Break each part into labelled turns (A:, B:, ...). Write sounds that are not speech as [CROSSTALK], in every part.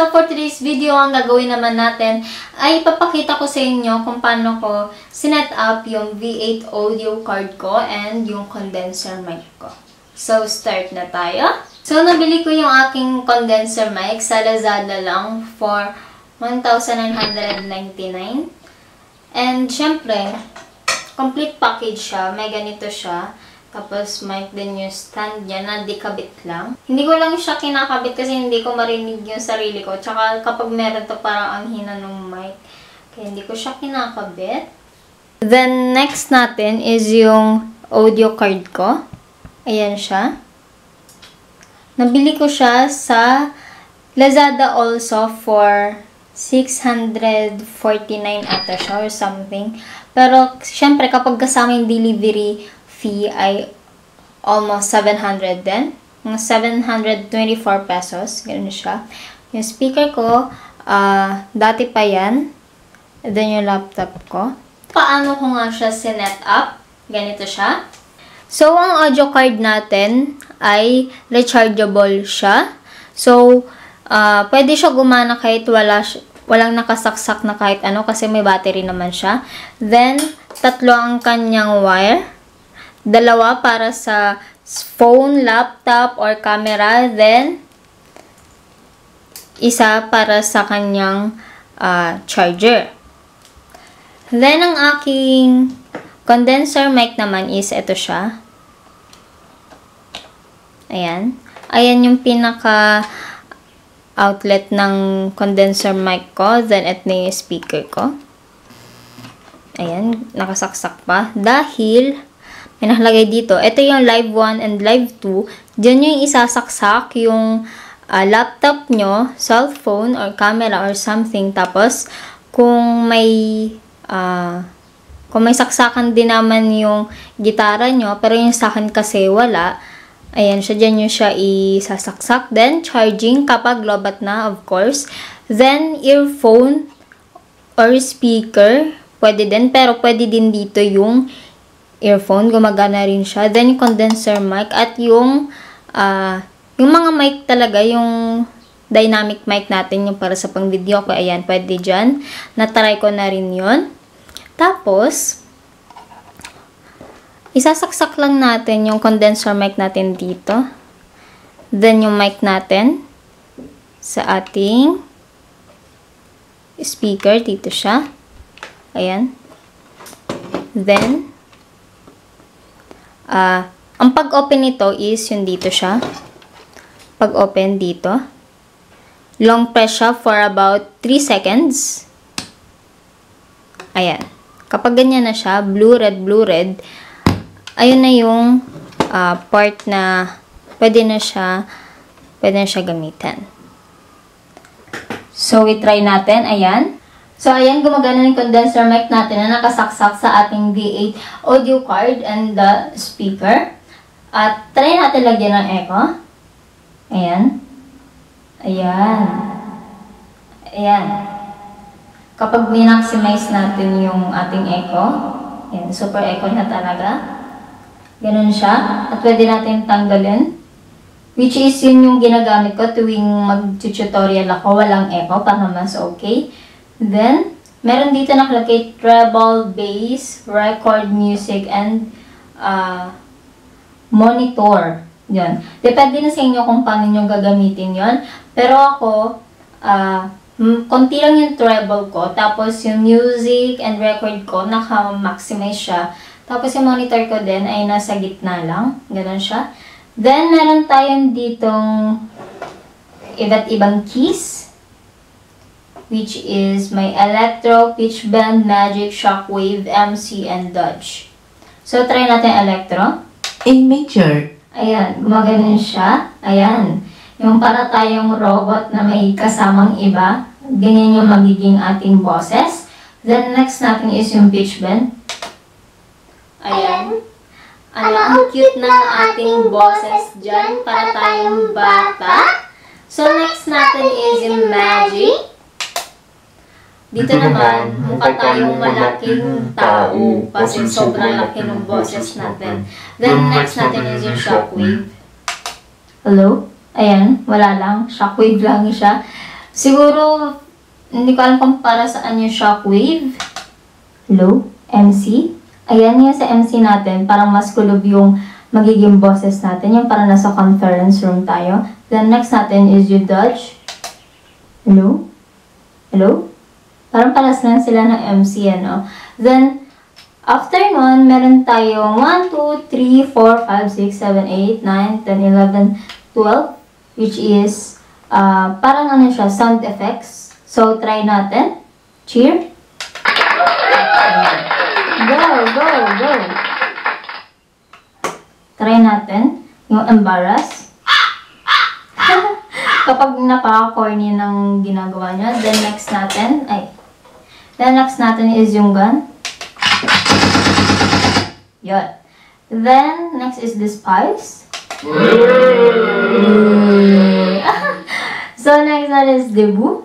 A: So, for today's video, ang gagawin naman natin ay ipapakita ko sa inyo kung paano ko sinet up yung V8 audio card ko and yung condenser mic ko. So, start na tayo. So, nabili ko yung aking condenser mic sa Lazada lang for 1,999. And, syempre, complete package siya. May ganito siya. Tapos, mic din yung stand niya na dekabit lang. Hindi ko lang siya kinakabit kasi hindi ko marinig yung sarili ko. Tsaka, kapag meron to parang ang hina ng mic. Kaya, hindi ko siya kinakabit. Then, next natin is yung audio card ko. Ayan siya. Nabili ko siya sa Lazada also for 649 ata siya or something. Pero, syempre, kapag kasama yung delivery fee ay almost 700 din. Mga 724 pesos. Ganun siya. Yung speaker ko, uh, dati pa yan. Then yung laptop ko. Paano ko nga siya sinet up? Ganito siya. So, ang audio card natin ay rechargeable siya. So, uh, pwede siya gumana kahit wala walang nakasaksak na kahit ano kasi may battery naman siya. Then, tatlo ang kanyang wire dalawa para sa phone, laptop, or camera. Then, isa para sa kanyang uh, charger. Then, ang aking condenser mic naman is ito siya. Ayan. Ayan yung pinaka outlet ng condenser mic ko. Then, ito na yung speaker ko. Ayan, nakasaksak pa. Dahil, may nakalagay dito. Ito yung live 1 and live 2. Diyan yung isasaksak yung uh, laptop nyo, cellphone, or camera, or something. Tapos, kung may uh, kung may saksakan din naman yung gitara nyo, pero yung sa akin kasi wala, ayan siya, dyan yung siya isasaksak. Then, charging kapag lobat na, of course. Then, earphone or speaker, pwede din, pero pwede din dito yung earphone, gumagana rin siya. Then, yung condenser mic at yung, uh, yung mga mic talaga, yung dynamic mic natin, yung para sa pang video ko, ayan, pwede dyan. Natry ko na rin yon Tapos, isasaksak lang natin yung condenser mic natin dito. Then, yung mic natin sa ating speaker, dito siya. Ayan. Then, Uh, ang pag-open nito is yung dito siya. Pag-open dito. Long press siya for about 3 seconds. Ayan. Kapag ganyan na siya, blue, red, blue, red, ayun na yung uh, part na pwede na siya, pwede na siya gamitin. So, we try natin. Ayan. So, ayan, gumagana yung condenser mic natin na nakasaksak sa ating V8 audio card and the speaker. At try natin lagyan ng echo. Ayan. Ayan. Ayan. Kapag minaximize natin yung ating echo, ayan, super echo na talaga. Ganun siya. At pwede natin tanggalin. Which is yun yung ginagamit ko tuwing mag-tutorial ako. Walang echo para mas okay. Then, meron dito nakalagay treble, bass, record music, and uh, monitor. Yun. Depende na sa inyo kung paano nyo gagamitin yon. Pero ako, uh, konti lang yung treble ko. Tapos yung music and record ko, naka-maximize siya. Tapos yung monitor ko din ay nasa gitna lang. Ganon siya. Then, meron tayong ditong iba't ibang keys which is my Electro, Pitch Bend, Magic, Shockwave, MC, and Dodge. So, try natin Electro.
B: A major.
A: Ayan, gumaganon siya. Ayan. Yung para tayong robot na may kasamang iba. Ganyan yung magiging ating bosses. Then, next natin is yung Pitch Bend. Ayan. Ano, ang cute ng ating bosses dyan para tayong bata. So, next natin is yung Magic. Dito naman, mukha tayong malaking tao kasi sobrang laki ng boses natin. Then next natin is yung shockwave. Hello? Ayan, wala lang. Shockwave lang siya. Siguro, hindi ko alam kung para saan yung shockwave. Hello? MC? Ayan yung sa MC natin, parang mas kulob yung magiging bosses natin. Yung parang nasa conference room tayo. Then next natin is yung Dodge. Hello? Hello? Parang paras lang sila ng MC, ano? Then, after nun, meron tayong 1, 2, 3, 4, 5, 6, 7, 8, 9, 10, 11, 12, which is, uh, parang ano siya, sound effects. So, try natin. Cheer. Go, go, go. Try natin. Yung embarrass. [LAUGHS] Kapag napaka-corny ng ginagawa niya. Then next natin, ay. Then next natin is yung gun. Yun. Then, next is the spice. [LAUGHS] so, next that is debut.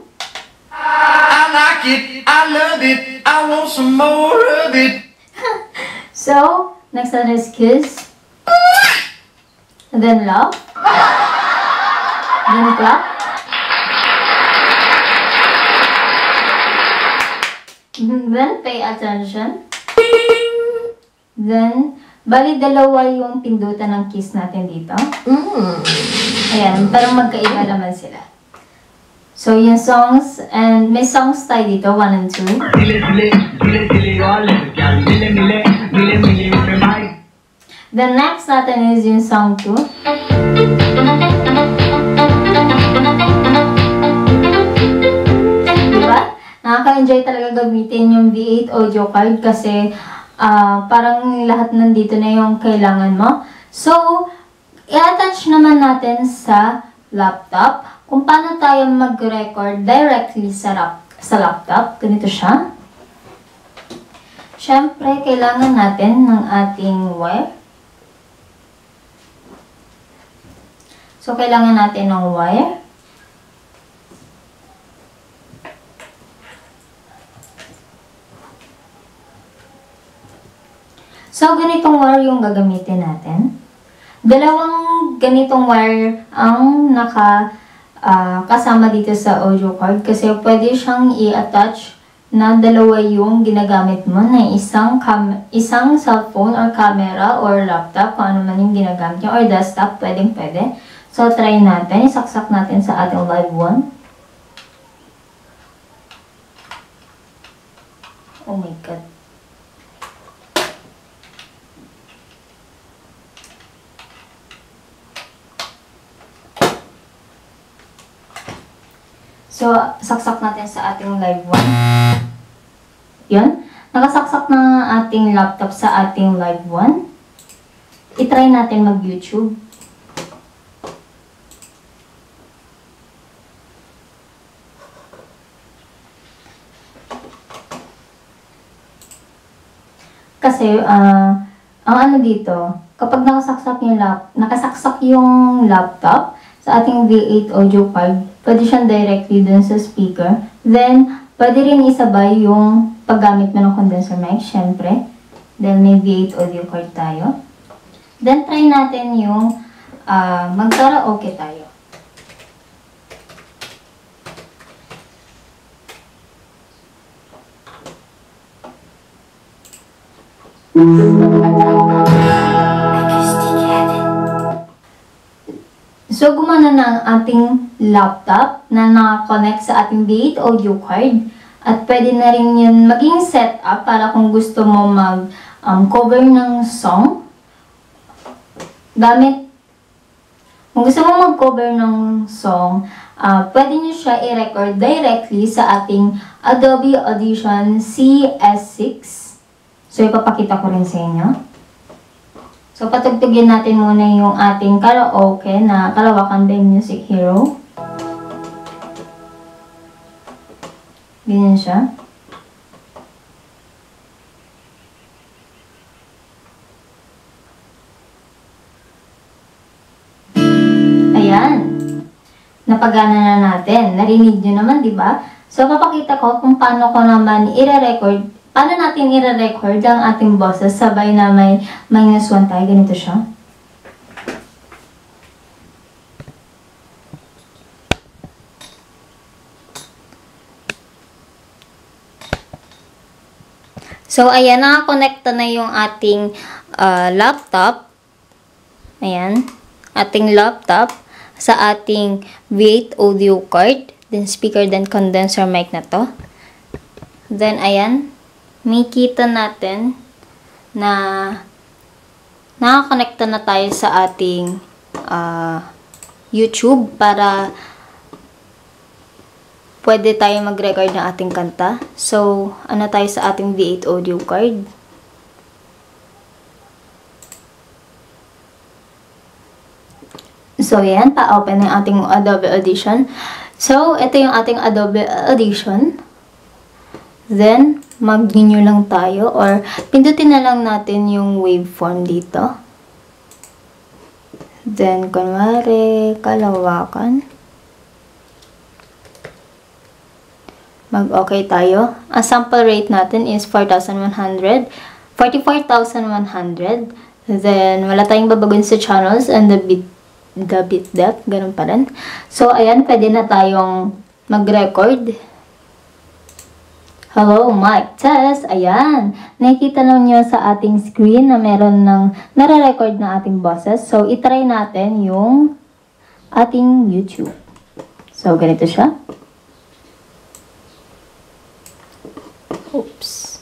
B: I like it, I love it, I want some more of it. [LAUGHS]
A: So, next one is kiss. And then love. [LAUGHS] Then clap. Then pay attention. Then, bali dalawa yung pindutan ng kiss natin dito. Ayan, parang magkaiba naman sila. So, yung songs, and may songs tayo dito, 1 and 2.
B: Dile, dile, dile, dile, all of it, girl. Mile, mile, mile, mile, me bye.
A: The next natin is yung song 2. Nakaka-enjoy talaga gamitin yung V8 audio card kasi ah, parang lahat nandito na yung kailangan mo. So, i-attach naman natin sa laptop kung paano tayo mag-record directly sa, lap- sa laptop. Ganito siya. Siyempre, kailangan natin ng ating wire. So, kailangan natin ng wire. So, ganitong wire yung gagamitin natin. Dalawang ganitong wire ang naka ah, kasama dito sa audio card kasi pwede siyang i-attach na dalawa yung ginagamit mo na isang cam isang cellphone or camera or laptop kung ano man yung ginagamit niyo or desktop, pwedeng pwede. So, try natin. Isaksak natin sa ating live one. Oh my God. So, saksak natin sa ating live one. Yun. Nakasaksak na ating laptop sa ating live one. I-try natin mag-YouTube. Kasi, ah, ang ano dito, kapag nakasaksak yung lap, nakasaksak yung laptop sa ating V8 audio card, pwede siyang directly dun sa speaker. Then, pwede rin isabay yung paggamit mo ng condenser mic, syempre. Then, may V8 audio card tayo. Then, try natin yung ah, mag-karaoke tayo. So, gumana na ang ating laptop na nakakonect sa ating V8 audio card. At pwede na rin yun maging setup para kung gusto mo mag um, ng song. Gamit, kung gusto mo mag-cover ng song, ah, pwede nyo siya i-record directly sa ating Adobe Audition CS6. So, ipapakita ko rin sa inyo. So, patugtugin natin muna yung ating karaoke na Kalawakan by Music Hero. Ganyan. Ayan. Napagana na natin. Narinig nyo naman, di ba? So, papakita ko kung paano ko naman i-record paano natin i-record ang ating boses sabay na may minus 1 tayo. Ganito siya. So, ayan, nakakonekta na yung ating ah, laptop. Ayan. Ating laptop sa ating V8 audio card. Then, speaker, then condenser mic na to. Then, ayan. May kita natin na nakakonekta na tayo sa ating ah, YouTube para pwede tayo mag-record ng ating kanta. So, ano tayo sa ating V8 audio card? So, yan. Pa-open na ating Adobe Audition. So, ito yung ating Adobe Audition. Then, mag-renew lang tayo or pindutin na lang natin yung waveform dito. Then, kunwari, kalawakan. Mag-okay tayo. Ang sample rate natin is 4,100. 44,100. Then, wala tayong babagun sa channels and the bit, the bit depth. Ganun pa rin. So, ayan, pwede na tayong mag-record. Hello, mic test. Ayan. Nakikita lang nyo sa ating screen na meron ng nare-record na ating boses. So, itry natin yung ating YouTube. So, ganito siya. Oops.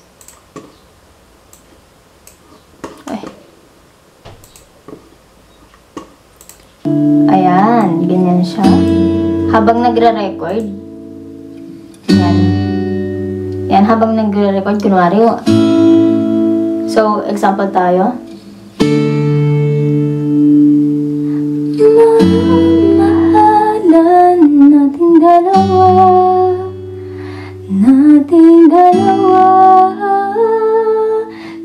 A: Ay. Ayan, ganyan siya. Habang nagre-record, yan. Yan, habang nagre-record, kunwari, so, example tayo. Mahalan nating dalawa nating dalawa.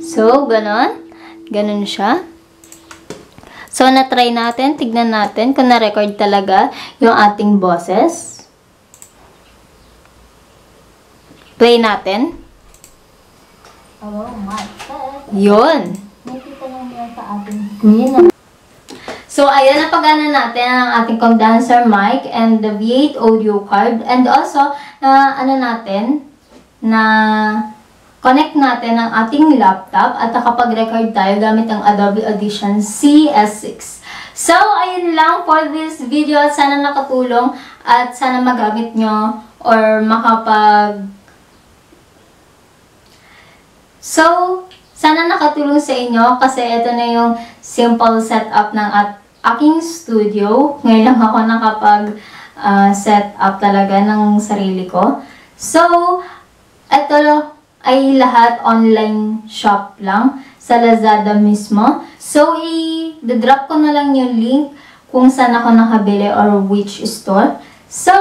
A: So, ganon. Ganon siya. So, na-try natin. Tignan natin kung na-record talaga yung ating boses. Play natin. Hello, Mike. Yun. Nakita lang yan sa ating screen. So, ayan, napagana natin ang ating condenser mic and the V8 audio card. And also, na ano natin, na connect natin ang ating laptop at nakapag-record tayo gamit ang Adobe Audition CS6. So, ayun lang for this video. Sana nakatulong at sana magamit nyo or makapag... So, sana nakatulong sa inyo kasi ito na yung simple setup ng at aking studio. Ngayon lang ako nakapag uh, set up talaga ng sarili ko. So, ito ay lahat online shop lang sa Lazada mismo. So, i-drop ko na lang yung link kung saan ako nakabili or which store. So,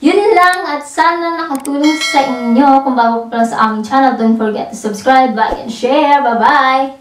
A: yun lang at sana nakatulong sa inyo. Kung bago pa sa aming channel, don't forget to subscribe, like, and share. Bye-bye!